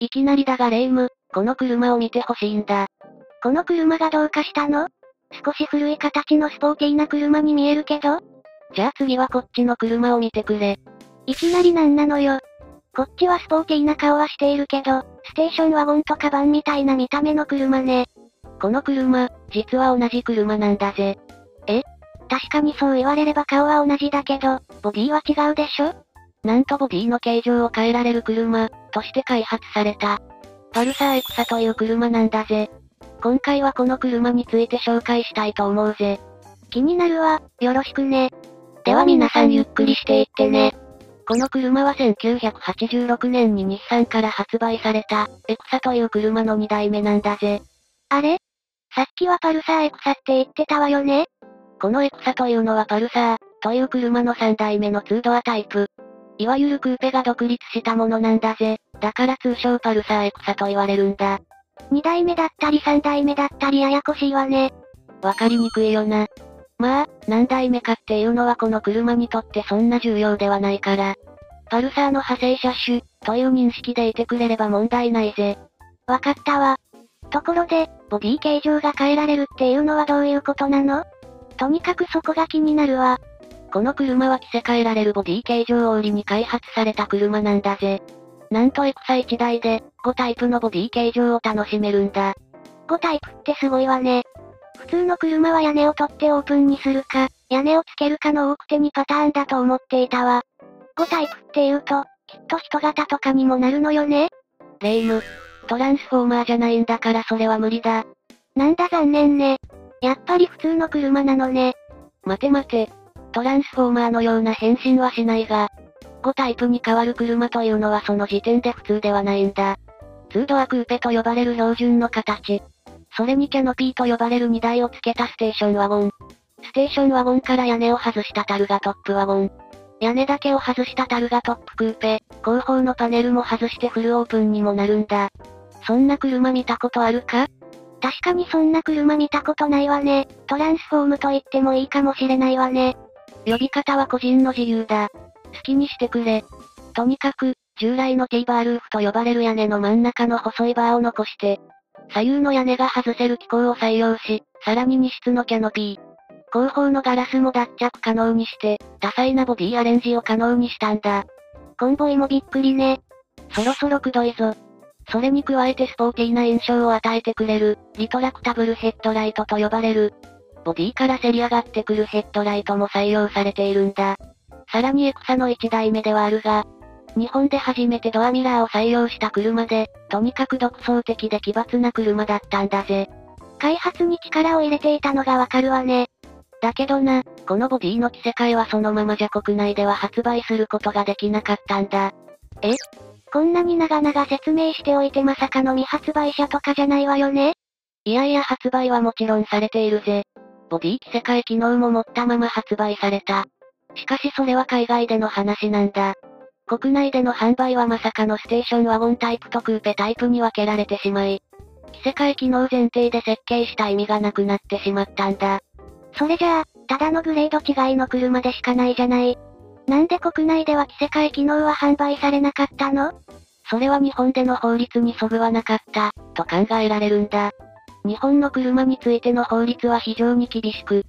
いきなりだがレイム、この車を見てほしいんだ。この車がどうかしたの？少し古い形のスポーティーな車に見えるけど？じゃあ次はこっちの車を見てくれ。いきなりなんなのよ。こっちはスポーティーな顔はしているけど、ステーションワゴンとカバンみたいな見た目の車ね。この車、実は同じ車なんだぜ。え？確かにそう言われれば顔は同じだけど、ボディは違うでしょ？なんとボディの形状を変えられる車、として開発された。パルサーエクサという車なんだぜ。今回はこの車について紹介したいと思うぜ。気になるわ、よろしくね。では皆さんゆっくりしていってね。この車は1986年に日産から発売された、エクサという車の2代目なんだぜ。あれ？さっきはパルサーエクサって言ってたわよねこのエクサというのはパルサー、という車の3代目の2ドアタイプ。いわゆるクーペが独立したものなんだぜ。だから通称パルサーエクサと言われるんだ。2代目だったり3代目だったりややこしいわね。わかりにくいよな。まあ、何代目かっていうのはこの車にとってそんな重要ではないから。パルサーの派生車種、という認識でいてくれれば問題ないぜ。わかったわ。ところで、ボディ形状が変えられるっていうのはどういうことなの？とにかくそこが気になるわ。この車は着せ替えられるボディ形状を売りに開発された車なんだぜ。なんとエクサ1台で、5タイプのボディ形状を楽しめるんだ。5タイプってすごいわね。普通の車は屋根を取ってオープンにするか、屋根をつけるかの多くて2パターンだと思っていたわ。5タイプって言うと、きっと人型とかにもなるのよねレイム。トランスフォーマーじゃないんだからそれは無理だ。なんだ残念ね。やっぱり普通の車なのね。待て待て。トランスフォーマーのような変身はしないが、5タイプに変わる車というのはその時点で普通ではないんだ。2ドアクーペと呼ばれる標準の形。それにキャノピーと呼ばれる荷台を付けたステーションワゴン。ステーションワゴンから屋根を外したタルガトップワゴン。屋根だけを外したタルガトップクーペ、後方のパネルも外してフルオープンにもなるんだ。そんな車見たことあるか？確かにそんな車見たことないわね。トランスフォームと言ってもいいかもしれないわね。呼び方は個人の自由だ。好きにしてくれ。とにかく、従来の T バールーフと呼ばれる屋根の真ん中の細いバーを残して、左右の屋根が外せる機構を採用し、さらに2室のキャノピー。後方のガラスも脱着可能にして、多彩なボディアレンジを可能にしたんだ。コンボイもびっくりね。そろそろくどいぞ。それに加えてスポーティーな印象を与えてくれる、リトラクタブルヘッドライトと呼ばれる、ボディからせり上がってくるヘッドライトも採用されているんだ。さらにエクサの1台目ではあるが、日本で初めてドアミラーを採用した車で、とにかく独創的で奇抜な車だったんだぜ。開発に力を入れていたのがわかるわね。だけどな、このボディの着せ替えはそのままじゃ国内では発売することができなかったんだ。え？こんなに長々説明しておいてまさかの未発売車とかじゃないわよね？いやいや発売はもちろんされているぜ。ボディ着せ替え機能も持ったまま発売された。しかしそれは海外での話なんだ。国内での販売はまさかのステーションワゴンタイプとクーペタイプに分けられてしまい、着せ替え機能前提で設計した意味がなくなってしまったんだ。それじゃあ、ただのグレード違いの車でしかないじゃない。なんで国内では着せ替え機能は販売されなかったの？それは日本での法律にそぐわなかった、と考えられるんだ。日本の車についての法律は非常に厳しく、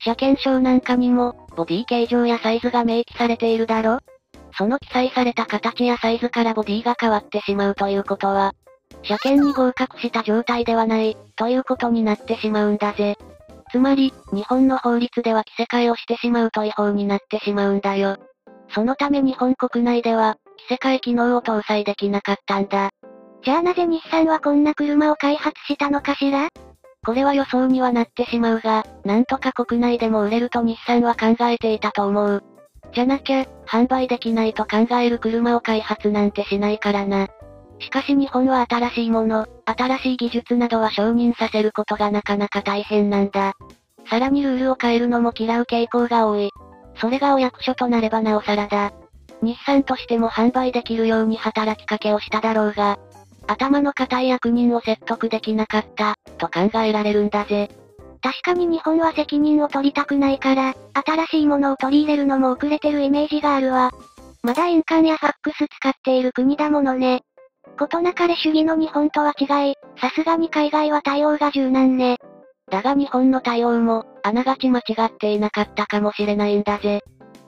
車検証なんかにも、ボディ形状やサイズが明記されているだろその記載された形やサイズからボディが変わってしまうということは、車検に合格した状態ではない、ということになってしまうんだぜ。つまり、日本の法律では着せ替えをしてしまうと違法になってしまうんだよ。そのため日本国内では、着せ替え機能を搭載できなかったんだ。じゃあなぜ日産はこんな車を開発したのかしら？これは予想にはなってしまうが、なんとか国内でも売れると日産は考えていたと思う。じゃなきゃ、販売できないと考える車を開発なんてしないからな。しかし日本は新しいもの、新しい技術などは承認させることがなかなか大変なんだ。さらにルールを変えるのも嫌う傾向が多い。それがお役所となればなおさらだ。日産としても販売できるように働きかけをしただろうが、頭の固い役人を説得できなかった、と考えられるんだぜ。確かに日本は責任を取りたくないから、新しいものを取り入れるのも遅れてるイメージがあるわ。まだ印鑑やファックス使っている国だものね。ことなかれ主義の日本とは違い、さすがに海外は対応が柔軟ね。だが日本の対応も、あながち間違っていなかったかもしれないんだぜ。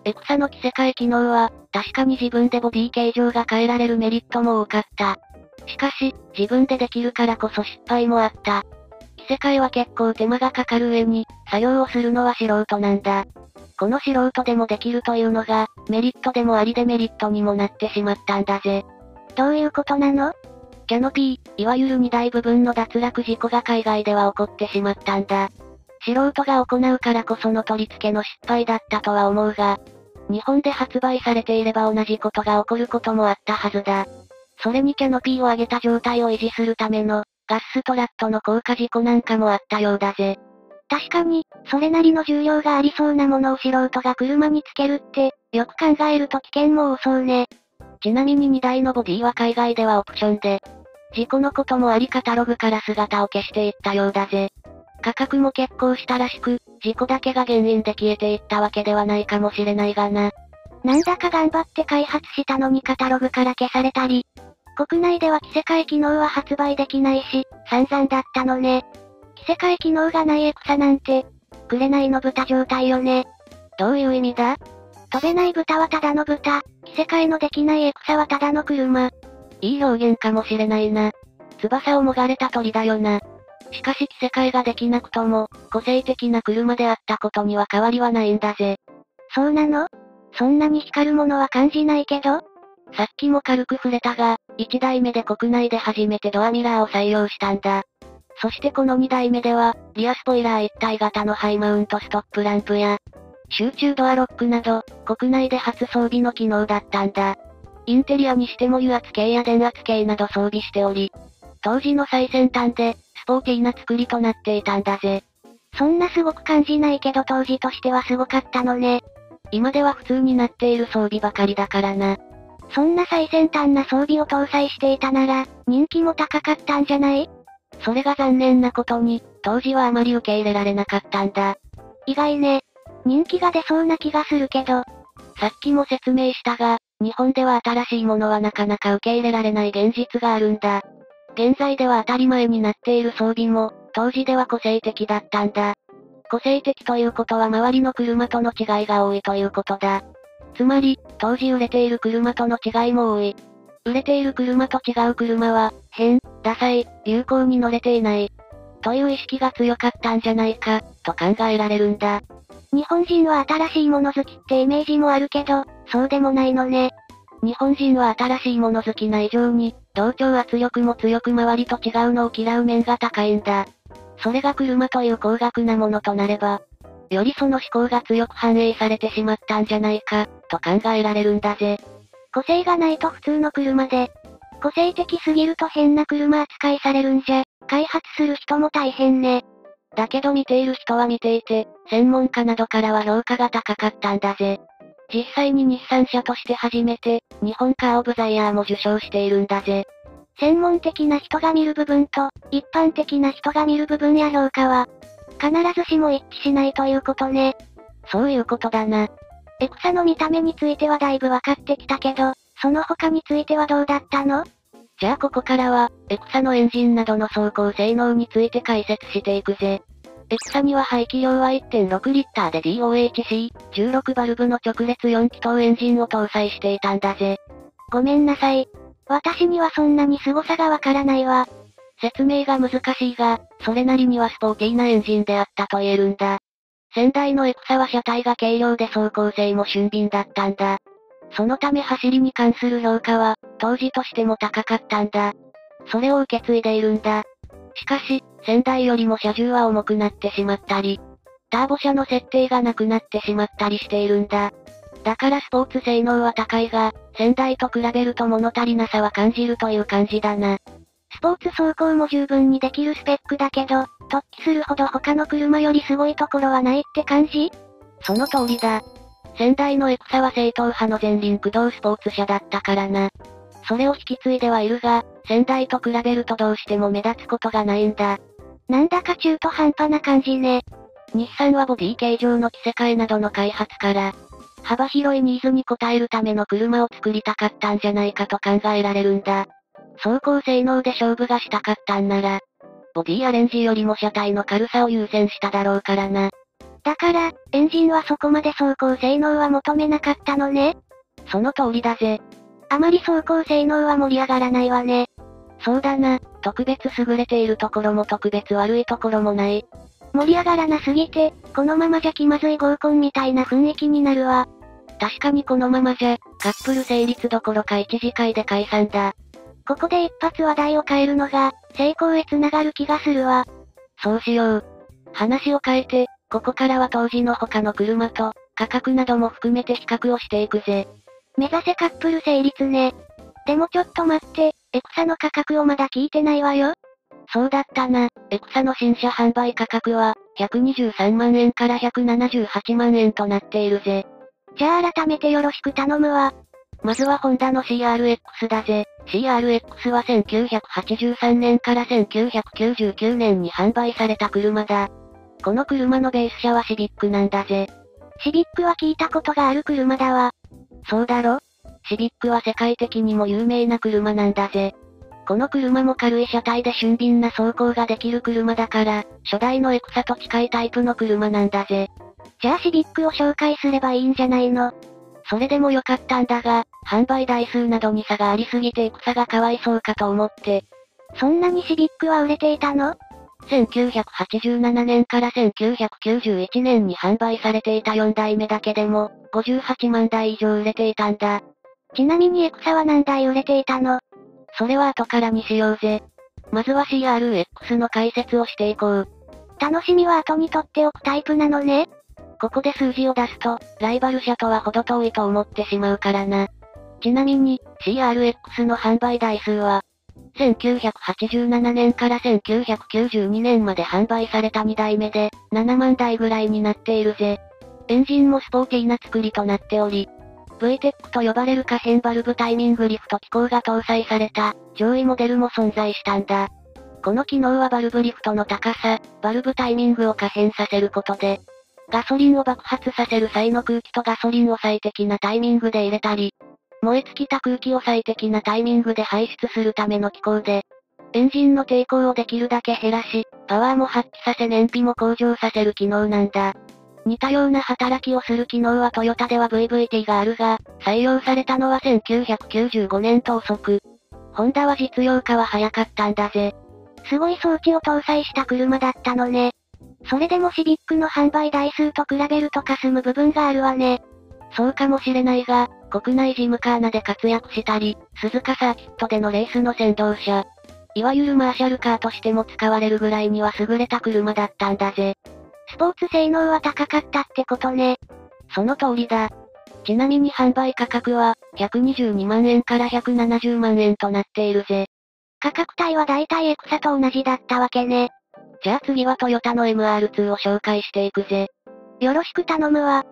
エクサの着せ替え機能は、確かに自分でボディ形状が変えられるメリットも多かった。しかし、自分でできるからこそ失敗もあった。着せ替えは結構手間がかかる上に、作業をするのは素人なんだ。この素人でもできるというのが、メリットでもありデメリットにもなってしまったんだぜ。どういうことなの？キャノピー、いわゆる荷台部分の脱落事故が海外では起こってしまったんだ。素人が行うからこその取り付けの失敗だったとは思うが、日本で発売されていれば同じことが起こることもあったはずだ。それにキャノピーを上げた状態を維持するための、ガスストラットの効果事故なんかもあったようだぜ。確かに、それなりの重量がありそうなものを素人が車につけるって、よく考えると危険も多そうね。ちなみに荷台のボディは海外ではオプションで、事故のこともありカタログから姿を消していったようだぜ。価格も結構したらしく、事故だけが原因で消えていったわけではないかもしれないがな。なんだか頑張って開発したのにカタログから消されたり、国内では着せ替え機能は発売できないし、散々だったのね。着せ替え機能がないエクサなんて、くれないの豚状態よね。どういう意味だ？飛べない豚はただの豚、着せ替えのできないエクサはただの車。いい表現かもしれないな。翼をもがれた鳥だよな。しかし着せ替えができなくとも、個性的な車であったことには変わりはないんだぜ。そうなの？そんなに光るものは感じないけど？さっきも軽く触れたが、1台目で国内で初めてドアミラーを採用したんだ。そしてこの2台目では、リアスポイラー一体型のハイマウントストップランプや、集中ドアロックなど、国内で初装備の機能だったんだ。インテリアにしても油圧計や電圧計など装備しており、当時の最先端で、スポーティーな作りとなっていたんだぜ。そんなすごく感じないけど当時としてはすごかったのね。今では普通になっている装備ばかりだからな。そんな最先端な装備を搭載していたなら、人気も高かったんじゃない？それが残念なことに、当時はあまり受け入れられなかったんだ。意外ね。人気が出そうな気がするけど。さっきも説明したが、日本では新しいものはなかなか受け入れられない現実があるんだ。現在では当たり前になっている装備も、当時では個性的だったんだ。個性的ということは周りの車との違いが多いということだ。つまり、当時売れている車との違いも多い。売れている車と違う車は、変、ダサい、流行に乗れていない。という意識が強かったんじゃないか、と考えられるんだ。日本人は新しいもの好きってイメージもあるけど、そうでもないのね。日本人は新しいもの好きな以上に、同調圧力も強く周りと違うのを嫌う面が高いんだ。それが車という高額なものとなれば、よりその思考が強く反映されてしまったんじゃないか、と考えられるんだぜ。個性がないと普通の車で、個性的すぎると変な車扱いされるんじゃ、開発する人も大変ね。だけど見ている人は見ていて、専門家などからは評価が高かったんだぜ。実際に日産車として初めて、日本カーオブザイヤーも受賞しているんだぜ。専門的な人が見る部分と、一般的な人が見る部分や評価は、必ずしも一致しないということね。そういうことだな。エクサの見た目についてはだいぶ分かってきたけど、その他についてはどうだったの？じゃあここからは、エクサのエンジンなどの走行性能について解説していくぜ。エクサには排気量は1.6リッターで DOHC、16バルブの直列4気筒エンジンを搭載していたんだぜ。ごめんなさい。私にはそんなに凄さがわからないわ。説明が難しいが、それなりにはスポーティーなエンジンであったと言えるんだ。先代のエクサは車体が軽量で走行性も俊敏だったんだ。そのため走りに関する評価は、当時としても高かったんだ。それを受け継いでいるんだ。しかし、先代よりも車重は重くなってしまったり、ターボ車の設定がなくなってしまったりしているんだ。だからスポーツ性能は高いが、先代と比べると物足りなさは感じるという感じだな。スポーツ走行も十分にできるスペックだけど、突起するほど他の車よりすごいところはないって感じ？その通りだ。先代のエクサは正統派の前輪駆動スポーツ車だったからな。それを引き継いではいるが、先代と比べるとどうしても目立つことがないんだ。なんだか中途半端な感じね。日産はボディ形状の着せ替えなどの開発から、幅広いニーズに応えるための車を作りたかったんじゃないかと考えられるんだ。走行性能で勝負がしたかったんなら、ボディアレンジよりも車体の軽さを優先しただろうからな。だから、エンジンはそこまで走行性能は求めなかったのね。その通りだぜ。あまり走行性能は盛り上がらないわね。そうだな、特別優れているところも特別悪いところもない。盛り上がらなすぎて、このままじゃ気まずい合コンみたいな雰囲気になるわ。確かにこのままじゃ、カップル成立どころか一次会で解散だ。ここで一発話題を変えるのが、成功へ繋がる気がするわ。そうしよう。話を変えて、ここからは当時の他の車と、価格なども含めて比較をしていくぜ。目指せカップル成立ね。でもちょっと待って、エクサの価格をまだ聞いてないわよ。そうだったな。エクサの新車販売価格は、123万円から178万円となっているぜ。じゃあ改めてよろしく頼むわ。まずはホンダの CRX だぜ。CRX は1983年から1999年に販売された車だ。この車のベース車はシビックなんだぜ。シビックは聞いたことがある車だわ。そうだろ？シビックは世界的にも有名な車なんだぜ。この車も軽い車体で俊敏な走行ができる車だから、初代のエクサと近いタイプの車なんだぜ。じゃあシビックを紹介すればいいんじゃないの？それでもよかったんだが、販売台数などに差がありすぎて戦がかわいそうかと思って。そんなにシビックは売れていたの？1987年から1991年に販売されていた4代目だけでも、58万台以上売れていたんだ。ちなみにエクサは何台売れていたの？それは後からにしようぜ。まずは CRX の解説をしていこう。楽しみは後に取っておくタイプなのね。ここで数字を出すと、ライバル車とは程遠いと思ってしまうからな。ちなみに、CRX の販売台数は、1987年から1992年まで販売された2代目で、7万台ぐらいになっているぜ。エンジンもスポーティーな作りとなっており、VTEC と呼ばれる可変バルブタイミングリフト機構が搭載された、上位モデルも存在したんだ。この機能はバルブリフトの高さ、バルブタイミングを可変させることで、ガソリンを爆発させる際の空気とガソリンを最適なタイミングで入れたり、燃え尽きた空気を最適なタイミングで排出するための機構で、エンジンの抵抗をできるだけ減らし、パワーも発揮させ燃費も向上させる機能なんだ。似たような働きをする機能はトヨタでは VVT があるが、採用されたのは1995年と遅く。ホンダは実用化は早かったんだぜ。すごい装置を搭載した車だったのね。それでもシビックの販売台数と比べると霞む部分があるわね。そうかもしれないが、国内ジムカーナで活躍したり、鈴鹿サーキットでのレースの先導車。いわゆるマーシャルカーとしても使われるぐらいには優れた車だったんだぜ。スポーツ性能は高かったってことね。その通りだ。ちなみに販売価格は、122万円から170万円となっているぜ。価格帯は大体エクサと同じだったわけね。じゃあ次はトヨタの MR2 を紹介していくぜ。よろしく頼むわ。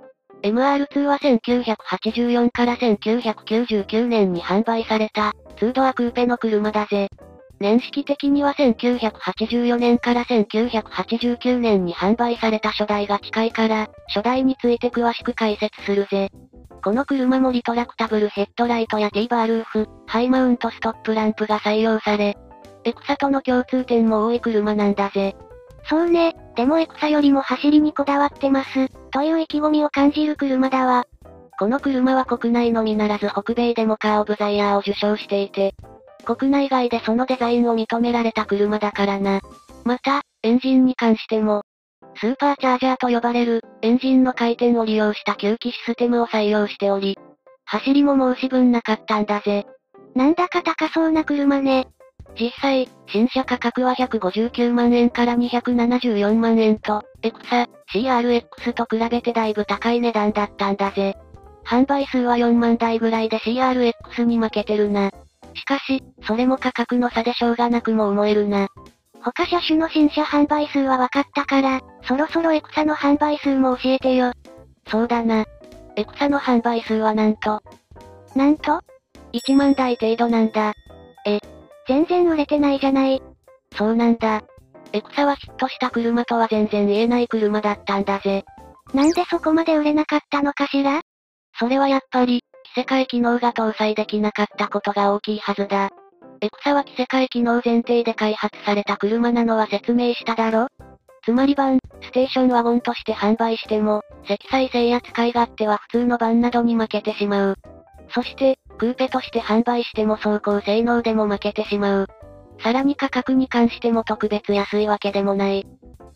MR2 は1984から1999年に販売された、2ドアクーペの車だぜ。年式的には1984年から1989年に販売された初代が近いから、初代について詳しく解説するぜ。この車もリトラクタブルヘッドライトや T バールーフ、ハイマウントストップランプが採用され、エクサとの共通点も多い車なんだぜ。そうね、でもエクサよりも走りにこだわってます、という意気込みを感じる車だわ。この車は国内のみならず北米でもカーオブザイヤーを受賞していて、国内外でそのデザインを認められた車だからな。また、エンジンに関しても、スーパーチャージャーと呼ばれる、エンジンの回転を利用した吸気システムを採用しており、走りも申し分なかったんだぜ。なんだか高そうな車ね。実際、新車価格は159万円から274万円と、エクサ、CRX と比べてだいぶ高い値段だったんだぜ。販売数は4万台ぐらいで CRX に負けてるな。しかし、それも価格の差でしょうがなくも思えるな。他車種の新車販売数は分かったから、そろそろエクサの販売数も教えてよ。そうだな。エクサの販売数はなんと、なんと1万台程度なんだ。え全然売れてないじゃない。そうなんだ。エクサはヒットした車とは全然言えない車だったんだぜ。なんでそこまで売れなかったのかしら？それはやっぱり、着せ替え機能が搭載できなかったことが大きいはずだ。エクサは着せ替え機能前提で開発された車なのは説明しただろ？つまりバン、ステーションワゴンとして販売しても、積載性や使い勝手は普通のバンなどに負けてしまう。そして、クーペとして販売しても走行性能でも負けてしまう。さらに価格に関しても特別安いわけでもない。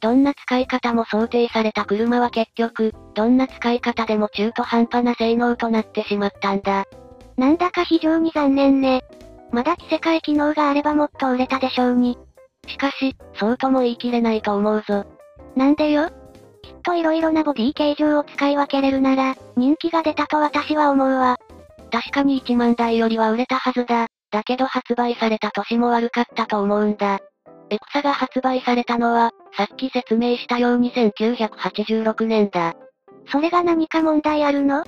どんな使い方も想定された車は結局、どんな使い方でも中途半端な性能となってしまったんだ。なんだか非常に残念ね。まだ着せ替え機能があればもっと売れたでしょうに。しかし、そうとも言い切れないと思うぞ。なんでよきっと色々なボディ形状を使い分けれるなら、人気が出たと私は思うわ。確かに1万台よりは売れたはずだ。だけど発売された年も悪かったと思うんだ。エクサが発売されたのは、さっき説明したように1986年だ。それが何か問題あるの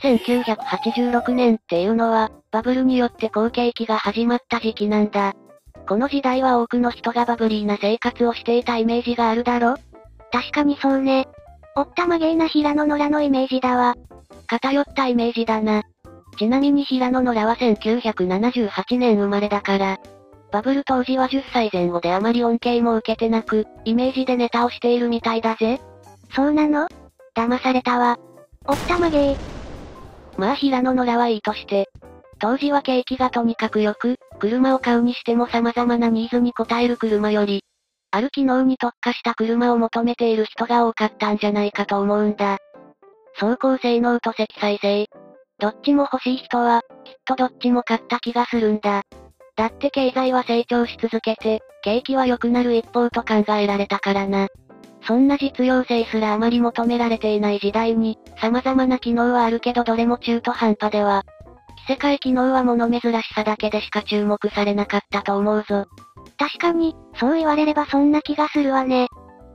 ?1986 年っていうのは、バブルによって後継期が始まった時期なんだ。この時代は多くの人がバブリーな生活をしていたイメージがあるだろ？確かにそうね。おったまげーな平野ノラのイメージだわ。偏ったイメージだな。ちなみに平野ノラは1978年生まれだから、バブル当時は10歳前後であまり恩恵も受けてなく、イメージでネタをしているみたいだぜ。そうなの？騙されたわ。おったまげー。まあ平野ノラはいいとして。当時は景気がとにかく良く、車を買うにしても様々なニーズに応える車より、ある機能に特化した車を求めている人が多かったんじゃないかと思うんだ。走行性能と積載性、どっちも欲しい人は、きっとどっちも買った気がするんだ。だって経済は成長し続けて、景気は良くなる一方と考えられたからな。そんな実用性すらあまり求められていない時代に、様々な機能はあるけどどれも中途半端では、着せ替え機能は物珍しさだけでしか注目されなかったと思うぞ。確かに、そう言われればそんな気がするわね。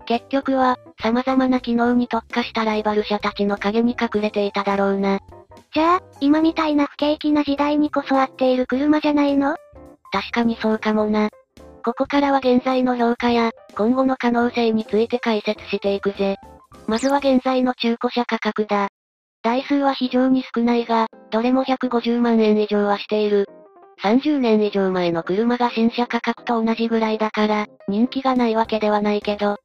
結局は、様々な機能に特化したライバル社たちの陰に隠れていただろうな。じゃあ、今みたいな不景気な時代にこそ合っている車じゃないの？確かにそうかもな。ここからは現在の評価や、今後の可能性について解説していくぜ。まずは現在の中古車価格だ。台数は非常に少ないが、どれも150万円以上はしている。30年以上前の車が新車価格と同じぐらいだから、人気がないわけではないけど、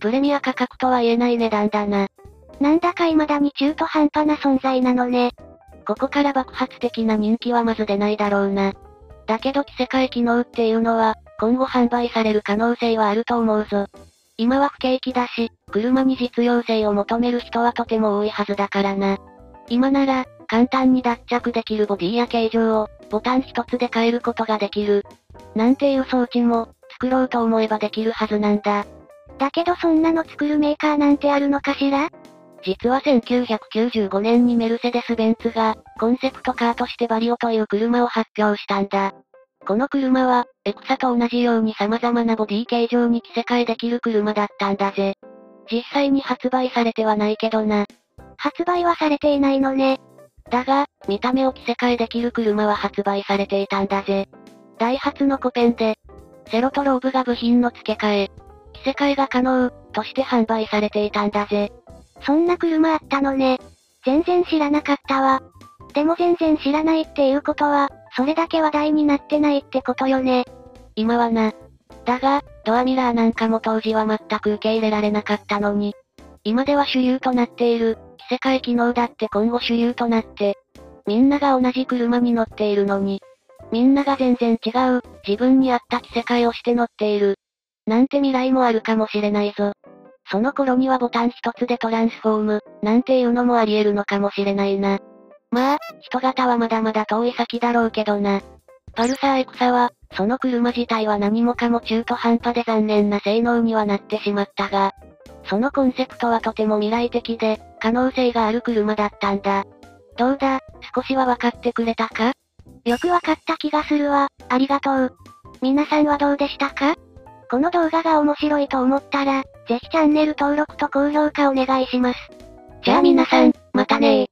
プレミア価格とは言えない値段だな。なんだか未だに中途半端な存在なのね。ここから爆発的な人気はまず出ないだろうな。だけど着せ替え機能っていうのは、今後販売される可能性はあると思うぞ。今は不景気だし、車に実用性を求める人はとても多いはずだからな。今なら、簡単に脱着できるボディや形状を、ボタン一つで変えることができる。なんていう装置も、作ろうと思えばできるはずなんだ。だけどそんなの作るメーカーなんてあるのかしら？実は1995年にメルセデス・ベンツが、コンセプトカーとしてバリオという車を発表したんだ。この車は、エクサと同じように様々なボディ形状に着せ替えできる車だったんだぜ。実際に発売されてはないけどな。発売はされていないのね。だが、見た目を着せ替えできる車は発売されていたんだぜ。ダイハツのコペンで、セロとローブが部品の付け替え、着せ替えが可能、として販売されていたんだぜ。そんな車あったのね。全然知らなかったわ。でも全然知らないっていうことは、それだけ話題になってないってことよね。今はな。だが、ドアミラーなんかも当時は全く受け入れられなかったのに。今では主流となっている、着せ替え機能だって今後主流となって、みんなが同じ車に乗っているのに、みんなが全然違う、自分に合った着せ替えをして乗っている。なんて未来もあるかもしれないぞ。その頃にはボタン一つでトランスフォーム、なんていうのもあり得るのかもしれないな。まあ、人型はまだまだ遠い先だろうけどな。パルサーエクサは、その車自体は何もかも中途半端で残念な性能にはなってしまったが、そのコンセプトはとても未来的で、可能性がある車だったんだ。どうだ、少しは分かってくれたか？よく分かった気がするわ、ありがとう。皆さんはどうでしたか？この動画が面白いと思ったら、ぜひチャンネル登録と高評価お願いします。じゃあ皆さん、またね